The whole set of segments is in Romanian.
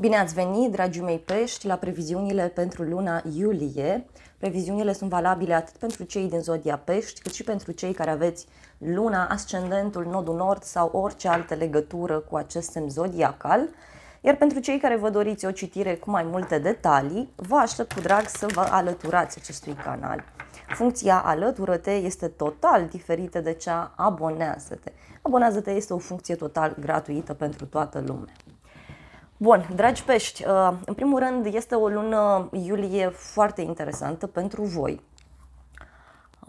Bine ați venit, dragii mei pești, la previziunile pentru luna iulie. Previziunile sunt valabile atât pentru cei din zodia pești, cât și pentru cei care aveți luna, ascendentul, nodul nord sau orice altă legătură cu acest semn zodiacal. Iar pentru cei care vă doriți o citire cu mai multe detalii, vă aștept cu drag să vă alăturați acestui canal. Funcția alătură-te este total diferită de cea abonează-te. Abonează-te este o funcție total gratuită pentru toată lumea. Bun, dragi pești, uh, în primul rând este o lună iulie foarte interesantă pentru voi.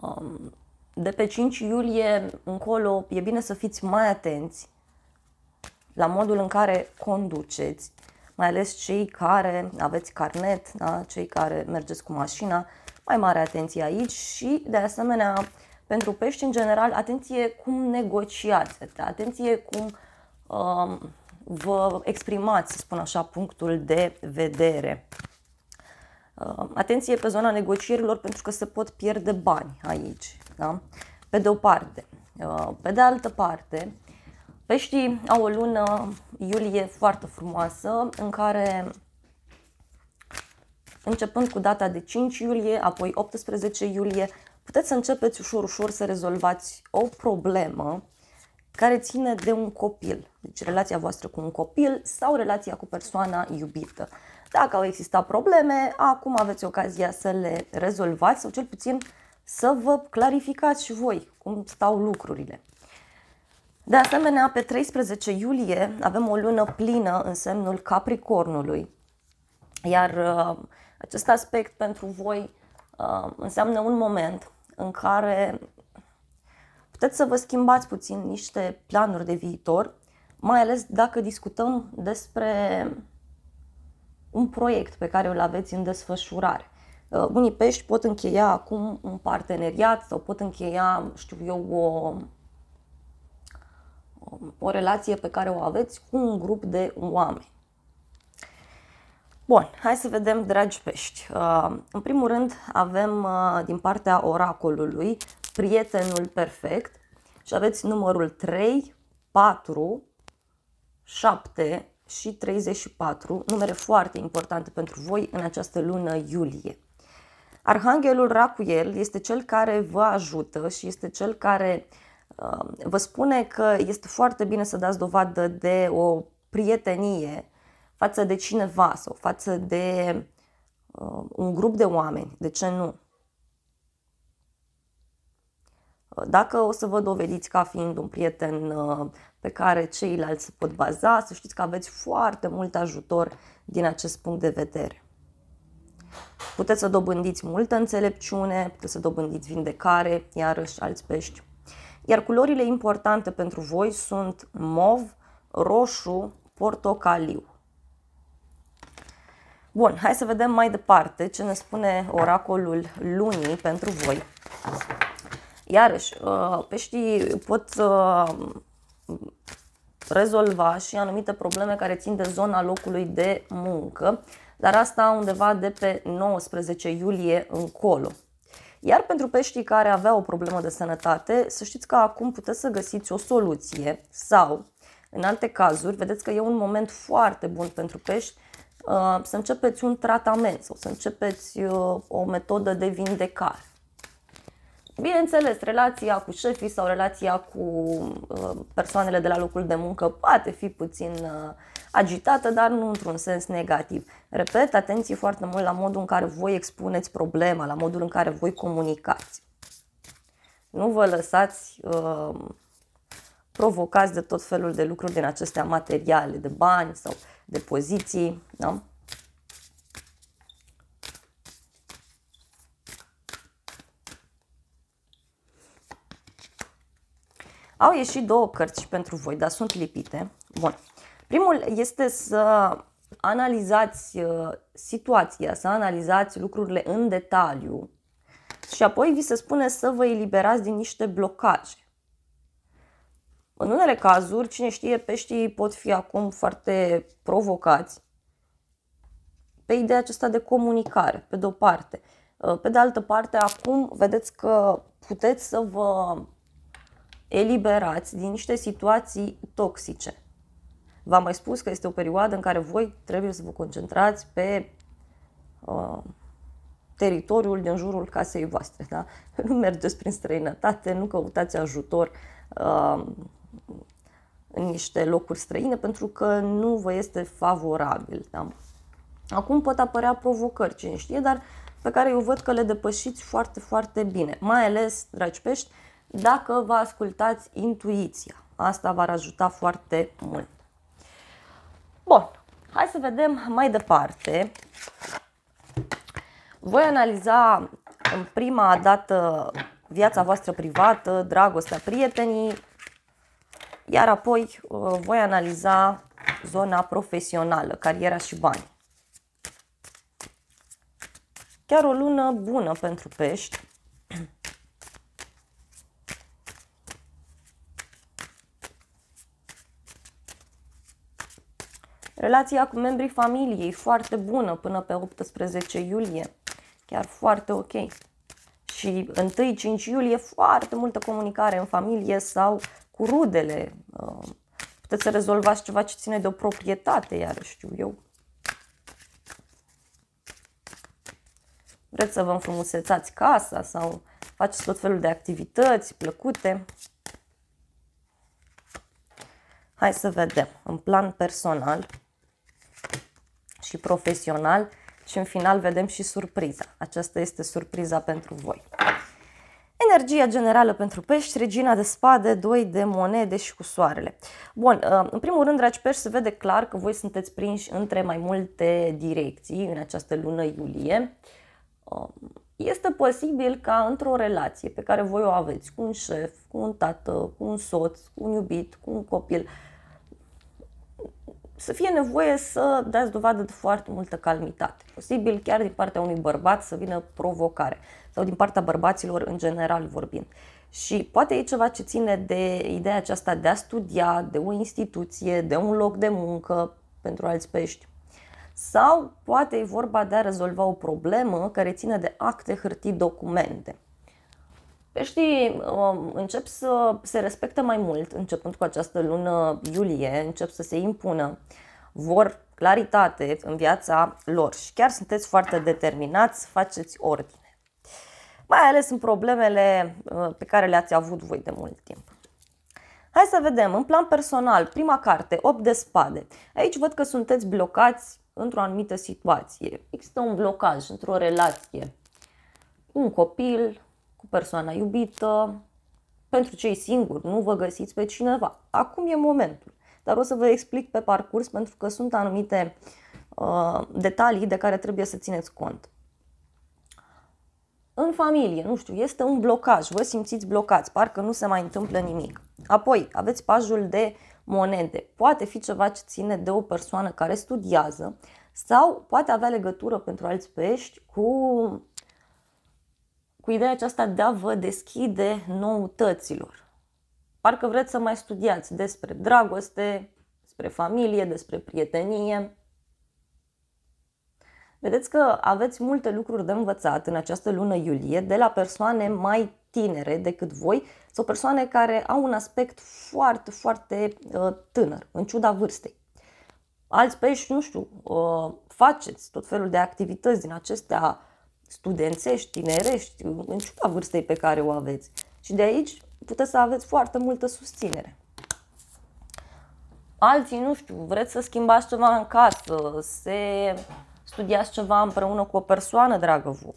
Um, de pe 5 iulie încolo e bine să fiți mai atenți la modul în care conduceți, mai ales cei care aveți carnet, da? cei care mergeți cu mașina, mai mare atenție aici și de asemenea pentru pești în general, atenție cum negociați, atenție cum um, vă exprimați, să spun așa, punctul de vedere. Uh, atenție pe zona negocierilor pentru că se pot pierde bani aici, da? pe de o parte. Uh, pe de altă parte, peștii au o lună iulie foarte frumoasă în care începând cu data de 5 iulie, apoi 18 iulie, puteți să începeți ușor, ușor să rezolvați o problemă care ține de un copil. Deci relația voastră cu un copil sau relația cu persoana iubită. Dacă au existat probleme, acum aveți ocazia să le rezolvați sau cel puțin să vă clarificați și voi cum stau lucrurile. De asemenea, pe 13 iulie avem o lună plină în semnul Capricornului, iar uh, acest aspect pentru voi uh, înseamnă un moment în care puteți să vă schimbați puțin niște planuri de viitor, mai ales dacă discutăm despre un proiect pe care îl aveți în desfășurare. Uh, unii pești pot încheia acum un parteneriat sau pot încheia, știu eu, o, o relație pe care o aveți cu un grup de oameni. Bun, hai să vedem, dragi pești. Uh, în primul rând avem uh, din partea oracolului prietenul perfect și aveți numărul 3, 4, 7 și 34, numere foarte importante pentru voi în această lună iulie. Arhanghelul Racuel este cel care vă ajută și este cel care uh, vă spune că este foarte bine să dați dovadă de o prietenie față de cineva sau față de uh, un grup de oameni. De ce nu? Dacă o să vă dovediți ca fiind un prieten uh, pe care ceilalți se pot baza, să știți că aveți foarte mult ajutor din acest punct de vedere. Puteți să dobândiți multă înțelepciune, puteți să dobândiți vindecare, iarăși alți pești. Iar culorile importante pentru voi sunt mov, roșu, portocaliu. Bun, hai să vedem mai departe ce ne spune oracolul lunii pentru voi. Iarăși, uh, peștii pot uh, rezolva și anumite probleme care țin de zona locului de muncă, dar asta undeva de pe 19 iulie încolo. Iar pentru peștii care aveau o problemă de sănătate, să știți că acum puteți să găsiți o soluție sau, în alte cazuri, vedeți că e un moment foarte bun pentru pești uh, să începeți un tratament sau să începeți o metodă de vindecare. Bineînțeles, relația cu șefii sau relația cu uh, persoanele de la locul de muncă poate fi puțin uh, agitată, dar nu într-un sens negativ. Repet, atenție foarte mult la modul în care voi expuneți problema, la modul în care voi comunicați. Nu vă lăsați uh, provocați de tot felul de lucruri din acestea materiale, de bani sau de poziții. Da? Au ieșit două cărți și pentru voi, dar sunt lipite. Bun. Primul este să analizați uh, situația, să analizați lucrurile în detaliu și apoi vi se spune să vă eliberați din niște blocaje. În unele cazuri, cine știe, peștii pot fi acum foarte provocați pe ideea aceasta de comunicare, pe de o parte. Uh, pe de altă parte, acum vedeți că puteți să vă eliberați din niște situații toxice. V-am mai spus că este o perioadă în care voi trebuie să vă concentrați pe uh, teritoriul din jurul casei voastre. Da? Nu mergeți prin străinătate, nu căutați ajutor uh, în niște locuri străine pentru că nu vă este favorabil. Da? Acum pot apărea provocări, cine știe, dar pe care eu văd că le depășiți foarte, foarte bine. Mai ales, dragi pești, dacă vă ascultați intuiția. Asta v-ar ajuta foarte mult. Bun, hai să vedem mai departe. Voi analiza în prima dată viața voastră privată, dragostea, prietenii, iar apoi uh, voi analiza zona profesională, cariera și bani. Chiar o lună bună pentru pești. Relația cu membrii familiei foarte bună până pe 18 iulie. Chiar foarte ok. Și 1-5 iulie foarte multă comunicare în familie sau cu rudele. Uh, puteți să rezolvați ceva ce ține de o proprietate, iar știu eu. Vreți să vă înfrumusețați casa sau faceți tot felul de activități plăcute. Hai să vedem. În plan personal și profesional și în final vedem și surpriza. Aceasta este surpriza pentru voi. Energia generală pentru pești, regina de spade, doi de monede și cu soarele. Bun, uh, în primul rând, dragi pești, se vede clar că voi sunteți prinși între mai multe direcții în această lună iulie. Um, este posibil ca într-o relație pe care voi o aveți cu un șef, cu un tată, cu un soț, cu un iubit, cu un copil, să fie nevoie să dați dovadă de foarte multă calmitate. Posibil chiar din partea unui bărbat să vină provocare sau din partea bărbaților în general vorbind. Și poate e ceva ce ține de ideea aceasta de a studia, de o instituție, de un loc de muncă pentru alți pești. Sau poate e vorba de a rezolva o problemă care ține de acte, hârtii, documente. Peștii um, încep să se respecte mai mult, începând cu această lună iulie, încep să se impună, vor claritate în viața lor și chiar sunteți foarte determinați să faceți ordine. Mai ales în problemele uh, pe care le-ați avut voi de mult timp. Hai să vedem, în plan personal, prima carte, 8 de spade. Aici văd că sunteți blocați într-o anumită situație. Există un blocaj într-o relație. Un copil, cu persoana iubită, pentru cei singuri, nu vă găsiți pe cineva. Acum e momentul. Dar o să vă explic pe parcurs pentru că sunt anumite uh, detalii de care trebuie să țineți cont. În familie, nu știu, este un blocaj, vă simțiți blocați, parcă nu se mai întâmplă nimic. Apoi, aveți pajul de monede. Poate fi ceva ce ține de o persoană care studiază sau poate avea legătură pentru alți pești cu cu ideea aceasta de a vă deschide noutăților. Parcă vreți să mai studiați despre dragoste, despre familie, despre prietenie. Vedeți că aveți multe lucruri de învățat în această lună iulie de la persoane mai tinere decât voi sau persoane care au un aspect foarte, foarte uh, tânăr, în ciuda vârstei. Alți pești, nu știu, uh, faceți tot felul de activități din acestea studențești, tinerești, în ciuda vârstei pe care o aveți. Și de aici puteți să aveți foarte multă susținere. Alții, nu știu, vreți să schimbați ceva în casă, să studiați ceva împreună cu o persoană dragă vouă.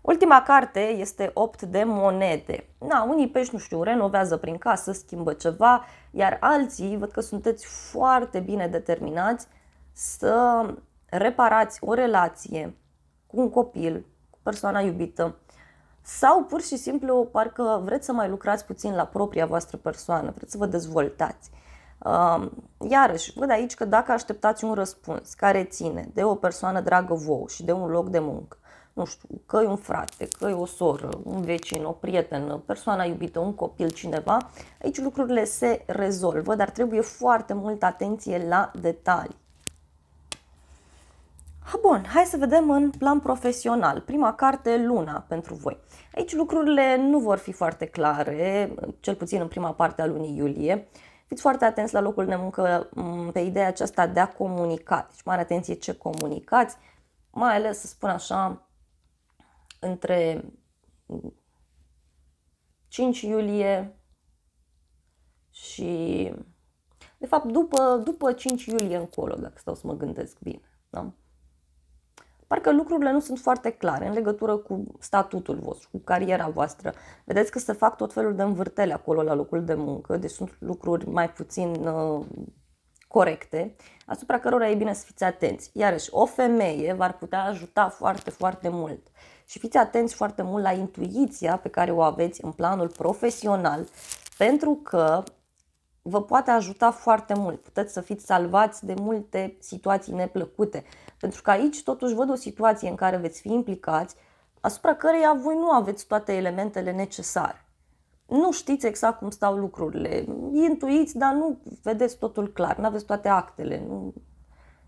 Ultima carte este 8 de monede. Na, unii pești, nu știu, renovează prin casă, schimbă ceva, iar alții văd că sunteți foarte bine determinați să reparați o relație, cu un copil, cu persoana iubită, sau pur și simplu parcă vreți să mai lucrați puțin la propria voastră persoană, vreți să vă dezvoltați. Iarăși, văd aici că dacă așteptați un răspuns care ține de o persoană dragă vouă și de un loc de muncă, nu știu, că e un frate, că e o soră, un vecin, o prietenă, persoana iubită, un copil, cineva, aici lucrurile se rezolvă, dar trebuie foarte multă atenție la detalii. Bun, hai să vedem în plan profesional. Prima carte, Luna, pentru voi. Aici lucrurile nu vor fi foarte clare, cel puțin în prima parte a lunii iulie, Fiți foarte atenți la locul de muncă pe ideea aceasta de a comunica. Deci mare atenție ce comunicați, mai ales să spun așa, între 5 iulie și de fapt după, după 5 iulie încolo, dacă stau să mă gândesc bine. Da? Parcă lucrurile nu sunt foarte clare în legătură cu statutul vostru, cu cariera voastră. Vedeți că se fac tot felul de învârtele acolo la locul de muncă, deci sunt lucruri mai puțin uh, corecte, asupra cărora e bine să fiți atenți. Iarăși, o femeie v-ar putea ajuta foarte, foarte mult. Și fiți atenți foarte mult la intuiția pe care o aveți în planul profesional, pentru că vă poate ajuta foarte mult. Puteți să fiți salvați de multe situații neplăcute. Pentru că aici totuși văd o situație în care veți fi implicați, asupra căreia voi nu aveți toate elementele necesare. Nu știți exact cum stau lucrurile, intuiți, dar nu vedeți totul clar, nu aveți toate actele, nu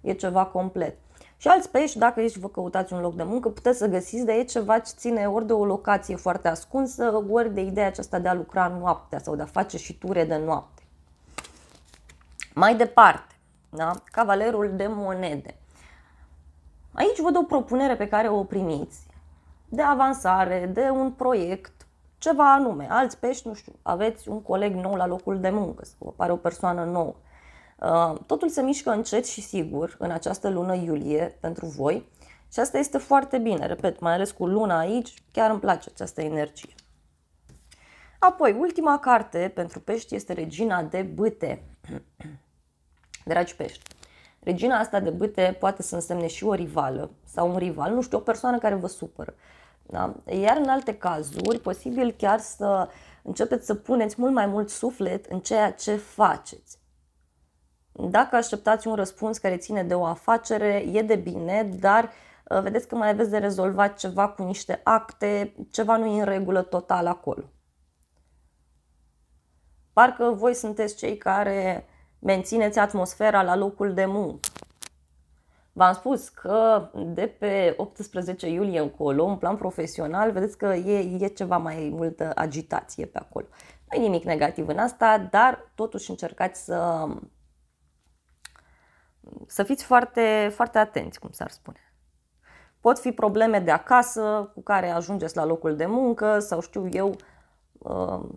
e ceva complet. Și alți pești, dacă ești vă căutați un loc de muncă, puteți să găsiți, de e ceva ce ține ori de o locație foarte ascunsă, ori de ideea aceasta de a lucra noaptea sau de a face și ture de noapte. Mai departe, da? cavalerul de monede. Aici văd o propunere pe care o primiți de avansare, de un proiect, ceva anume. Alți pești, nu știu, aveți un coleg nou la locul de muncă sau apare o persoană nouă. Uh, totul se mișcă încet și sigur în această lună iulie pentru voi și asta este foarte bine, repet, mai ales cu luna aici, chiar îmi place această energie. Apoi, ultima carte pentru pești este Regina de Bâte. Dragi pești, regina asta de bâte poate să însemne și o rivală sau un rival, nu știu, o persoană care vă supără. Da? Iar în alte cazuri, posibil chiar să începeți să puneți mult mai mult suflet în ceea ce faceți. Dacă așteptați un răspuns care ține de o afacere, e de bine, dar uh, vedeți că mai aveți de rezolvat ceva cu niște acte, ceva nu e în regulă total acolo. Parcă voi sunteți cei care mențineți atmosfera la locul de muncă. V-am spus că de pe 18 iulie încolo, în plan profesional, vedeți că e, e ceva mai multă agitație pe acolo. Nu e nimic negativ în asta, dar totuși încercați să, să fiți foarte, foarte atenți, cum s-ar spune. Pot fi probleme de acasă cu care ajungeți la locul de muncă sau știu eu, uh,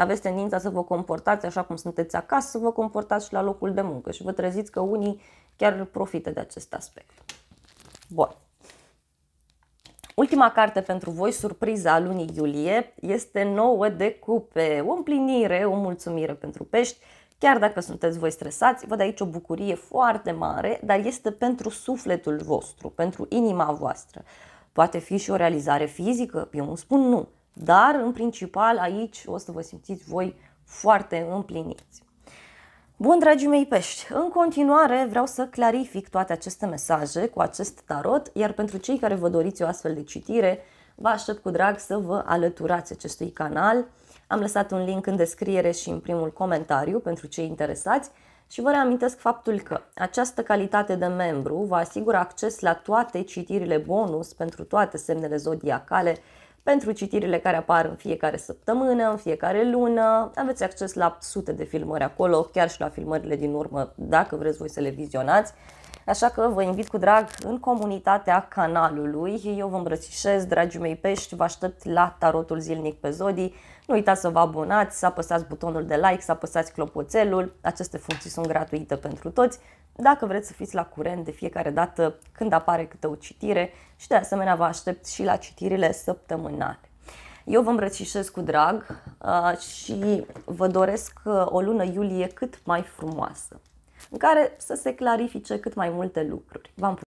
aveți tendința să vă comportați așa cum sunteți acasă, să vă comportați și la locul de muncă și vă treziți că unii chiar profită de acest aspect. Bun. Ultima carte pentru voi, surpriza a lunii iulie, este nouă de cupe. O împlinire, o mulțumire pentru pești. Chiar dacă sunteți voi stresați, văd aici o bucurie foarte mare, dar este pentru sufletul vostru, pentru inima voastră. Poate fi și o realizare fizică, eu nu spun nu, dar, în principal, aici o să vă simțiți voi foarte împliniți. Bun, dragii mei pești, în continuare vreau să clarific toate aceste mesaje cu acest tarot, iar pentru cei care vă doriți o astfel de citire, vă aștept cu drag să vă alăturați acestui canal. Am lăsat un link în descriere și în primul comentariu pentru cei interesați și vă reamintesc faptul că această calitate de membru vă asigură acces la toate citirile bonus pentru toate semnele zodiacale pentru citirile care apar în fiecare săptămână, în fiecare lună. Aveți acces la sute de filmări acolo, chiar și la filmările din urmă, dacă vreți voi să le vizionați. Așa că vă invit cu drag în comunitatea canalului. Eu vă îmbrățișez, dragii mei pești, vă aștept la tarotul zilnic pe Zodii. Nu uitați să vă abonați, să apăsați butonul de like, să apăsați clopoțelul. Aceste funcții sunt gratuite pentru toți. Dacă vreți să fiți la curent de fiecare dată când apare câte o citire și de asemenea vă aștept și la citirile săptămânale. Eu vă îmbrățișez cu drag uh, și vă doresc uh, o lună iulie cât mai frumoasă, în care să se clarifice cât mai multe lucruri. V-am